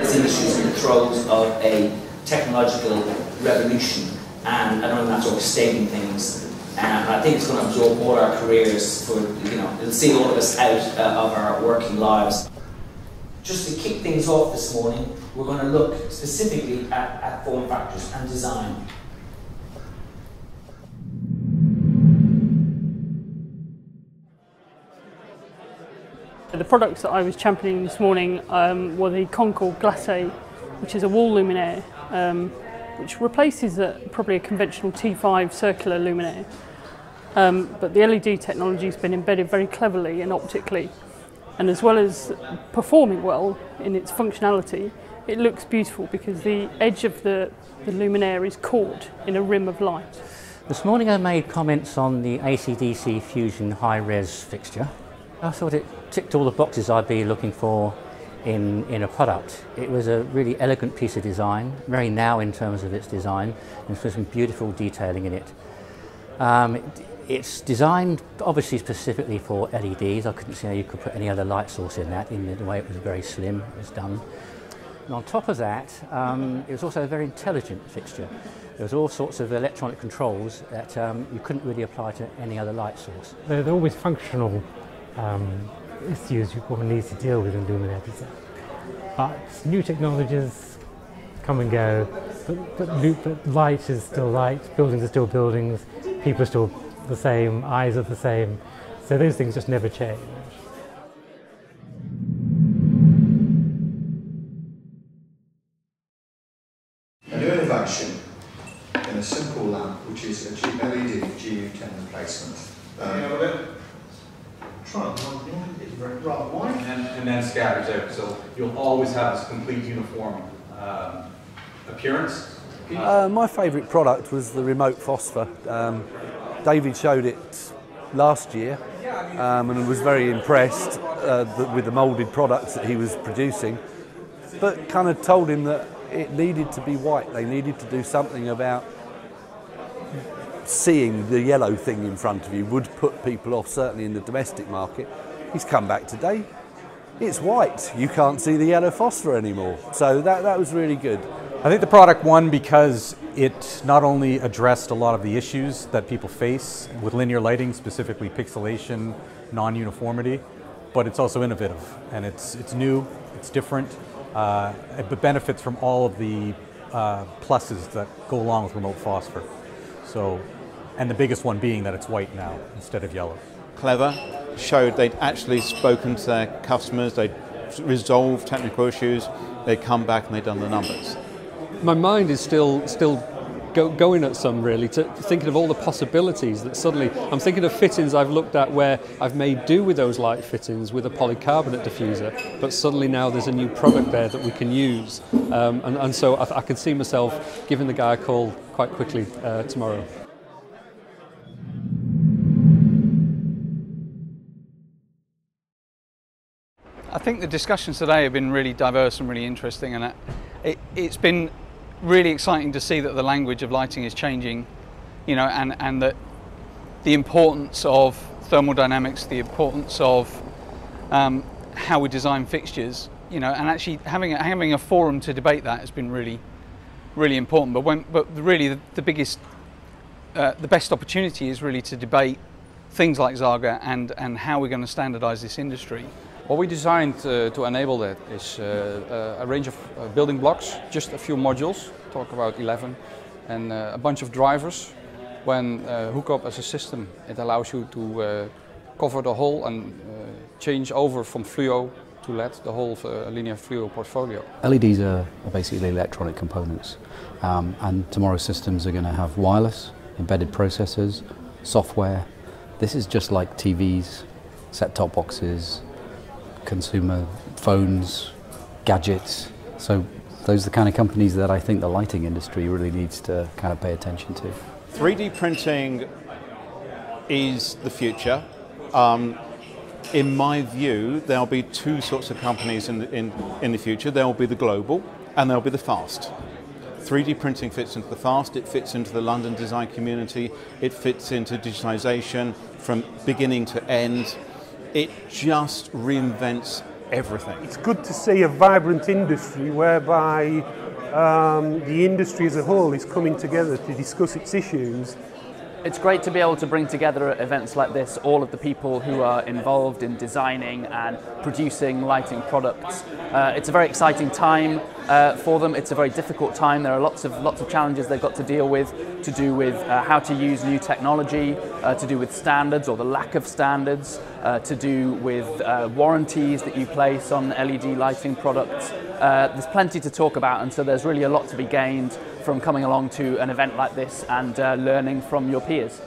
This industry is in the throes of a technological revolution, and I don't know that's overstating things. Uh, and I think it's going to absorb all our careers for, you know, it'll see all of us out uh, of our working lives. Just to kick things off this morning, we're going to look specifically at, at form factors and design. The products that I was championing this morning um, were the Concord Glacé, which is a wall luminaire, um, which replaces a, probably a conventional T5 circular luminaire. Um, but the LED technology has been embedded very cleverly and optically. And as well as performing well in its functionality, it looks beautiful because the edge of the, the luminaire is caught in a rim of light. This morning I made comments on the ACDC Fusion high-res fixture. I thought it ticked all the boxes I'd be looking for in, in a product. It was a really elegant piece of design, very now in terms of its design, and there's some beautiful detailing in it. Um, it. It's designed obviously specifically for LEDs. I couldn't see how you could put any other light source in that, in the way it was very slim, it was done. And on top of that, um, it was also a very intelligent fixture. There was all sorts of electronic controls that um, you couldn't really apply to any other light source. They're, they're always functional um, issues one needs to deal with in luminaires. But new technologies come and go, but, but, but light is still light, buildings are still buildings, people are still the same, eyes are the same, so those things just never change. A new innovation in a simple lamp, which is a LED GU10 replacement. Um, rather wide. And, and then scatters out, so you'll always have this complete uniform um, appearance. Uh, my favourite product was the remote phosphor. Um, David showed it last year um, and was very impressed uh, with the moulded products that he was producing, but kind of told him that it needed to be white. They needed to do something about seeing the yellow thing in front of you would put people off, certainly in the domestic market. He's come back today. It's white. You can't see the yellow phosphor anymore. So that, that was really good. I think the product won because it not only addressed a lot of the issues that people face with linear lighting, specifically pixelation, non-uniformity, but it's also innovative and it's, it's new, it's different, uh, it benefits from all of the uh, pluses that go along with remote phosphor. So, and the biggest one being that it's white now instead of yellow. Clever, showed they'd actually spoken to their customers, they'd resolved technical issues, they'd come back and they'd done the numbers. My mind is still still go, going at some really, to, thinking of all the possibilities that suddenly, I'm thinking of fittings I've looked at where I've made do with those light fittings with a polycarbonate diffuser, but suddenly now there's a new product there that we can use. Um, and, and, so I, I, can see myself giving the guy a call quite quickly uh, tomorrow. I think the discussions today have been really diverse and really interesting and it, has been really exciting to see that the language of lighting is changing, you know, and, and that the importance of thermodynamics, the importance of um, how we design fixtures, you know, and actually having a, having a forum to debate that has been really, really important. But when, but really the, the biggest, uh, the best opportunity is really to debate things like Zhaga and, and how we're going to standardize this industry. What we designed uh, to enable that is uh, uh, a range of uh, building blocks, just a few modules, talk about 11, and uh, a bunch of drivers. When uh, hook up as a system, it allows you to cover the whole and change over from fluo to LED, the whole linear fluo portfolio. LEDs are, are basically electronic components, um, and tomorrow's systems are going to have wireless, embedded processors, software. This is just like TVs, set-top boxes, consumer phones, gadgets. So those are the kind of companies that I think the lighting industry really needs to kind of pay attention to. 3D printing is the future. Um, in my view, there'll be two sorts of companies in the, in, in the future. There'll be the global and there'll be the fast. 3D printing fits into the fast, it fits into the London design community, it fits into digitization from beginning to end it just reinvents everything. It's good to see a vibrant industry whereby um, the industry as a whole is coming together to discuss its issues it's great to be able to bring together at events like this all of the people who are involved in designing and producing lighting products. Uh, it's a very exciting time uh, for them. It's a very difficult time. There are lots of lots of challenges they've got to deal with to do with uh, how to use new technology, uh, to do with standards or the lack of standards, uh, to do with uh, warranties that you place on LED lighting products. there's plenty to talk about, and so there's really a lot to be gained from coming along to an event like this and uh, learning from your peers.